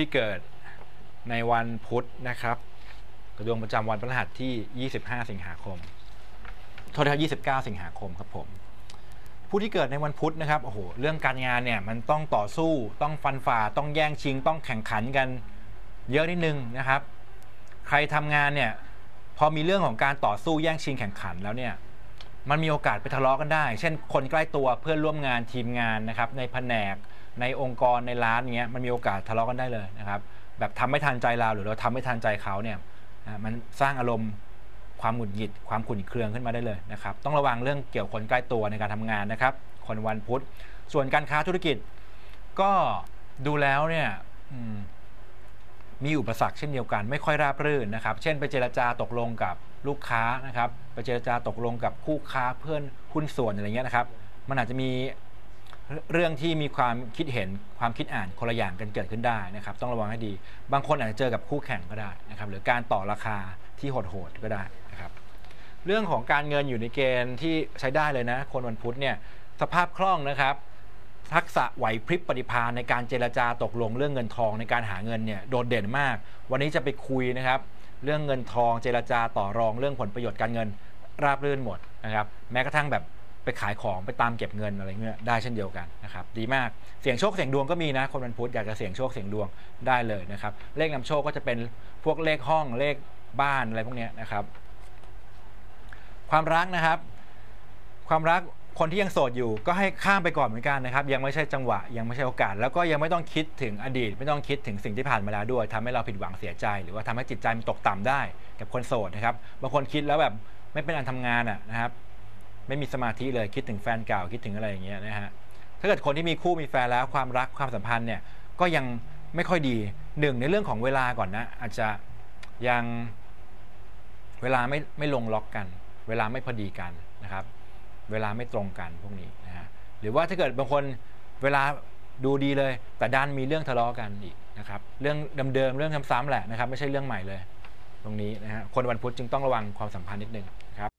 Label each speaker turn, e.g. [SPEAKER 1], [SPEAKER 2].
[SPEAKER 1] ที่เกิดในวันพุธนะครับดวงประจำวันพฤหัสที่ 25 สิงหาคมโทษครับ29 สิงหาคมครับผม ผู้ที่เกิดในวันพุธนะครับ โอ้โห เรื่องการงานเนี่ยมันต้องต่อสู้ ต้องฟันฝ่า ต้องแย่งชิง ต้องแข่งขันกันเยอะนิดนึงนะครับ ใครทำงานเนี่ย พอมีเรื่องของการต่อสู้แย่งชิงแข่งขันแล้วเนี่ย มันมีโอกาสไปทะเลาะกันได้ เช่น คนใกล้ตัวเพื่อนร่วมงานทีมงานนะครับ ในแผนก ในองค์กรในร้านเงี้ยมันมีโอกาสทะเลาะกันได้เลยนะครับ แบบทำไม่ทันใจเราหรือเราทำไม่ทันใจเขาเนี่ยมันสร้างอารมณ์ความหงุดหงิดความขุ่นเคืองขึ้นมาได้เลยนะครับต้องระวังเรื่องเกี่ยวคนใกล้ตัวในการทำงานนะครับคนวันพุธ ส่วนการค้าธุรกิจ ก็ดูแล้วเนี่ยมมีอุปสรรคเช่นเดียวกัน ไม่ค่อยราบรื่นนะครับ เช่นไปเจรจาตกลงกับลูกค้านะครับ ไปเจรจาตกลงกับคู่ค้าเพื่อนหุ้นส่วนอะไรเงี้ยนะครับ มันอาจจะมี เรื่องที่มีความคิดเห็นความคิดอ่านคนละอย่างกันเกิดขึ้นได้นะครับ ต้องระวังให้ดี บางคนอาจจะเจอกับคู่แข่งก็ได้นะครับ หรือการต่อราคาที่โหดๆก็ได้นะครับ เรื่องของการเงินอยู่ในเกณฑ์ที่ใช้ได้เลยนะ คนวันพุธเนี่ยสภาพคล่องนะครับทักษะไหวพริบปฏิภาณในการเจรจาตกลงเรื่องเงินทองในการหาเงินเนี่ยโดดเด่นมาก วันนี้จะไปคุยนะครับ เรื่องเงินทองเจรจาต่อรองเรื่องผลประโยชน์การเงินราบรื่นหมดนะครับ แม้กระทั่งแบบ ไปขายของไปตามเก็บเงินอะไรเงี้ยได้เช่นเดียวกันนะครับดีมากเสียงโชคเสียงดวงก็มีนะ คนวันพุธอยากจะเสียงโชคเสียงดวงได้เลยนะครับเลขนำโชคก็จะเป็นพวกเลขห้องเลขบ้านอะไรพวกเนี้ยนะครับ ความรักนะครับ ความรักคนที่ยังโสดอยู่ก็ให้ข้ามไปก่อนเหมือนกันนะครับ ยังไม่ใช่จังหวะยังไม่ใช่โอกาส แล้วก็ยังไม่ต้องคิดถึงอดีต ไม่ต้องคิดถึงสิ่งที่ผ่านมาแล้วด้วยทำให้เราผิดหวังเสียใจ หรือว่าทำให้จิตใจมันตกต่ำได้ กับคนโสดนะครับบางคนคิดแล้วแบบไม่เป็นอันทำงานอะนะครับ ไม่มีสมาธิเลยคิดถึงแฟนเก่าคิดถึงอะไรอย่างเงี้ยนะฮะถ้าเกิดคนที่มีคู่มีแฟนแล้วความรักความสัมพันธ์เนี่ยก็ยังไม่ค่อยดีหนึ่งในเรื่องของเวลาก่อนนะ อาจจะยังเวลาไม่ไม่ลงล็อกกัน เวลาไม่พอดีกันนะครับ เวลาไม่ตรงกันพวกนี้นะฮะหรือว่าถ้าเกิดบางคนเวลาดูดีเลย แต่ดันมีเรื่องทะเลาะกันอีกนะครับ เรื่องเดิมๆเรื่องซ้ำๆแหละนะครับ ไม่ใช่เรื่องใหม่เลย ตรงนี้นะฮะคนวันพุธจึงต้องระวังความสัมพันธ์นิดนึงครับ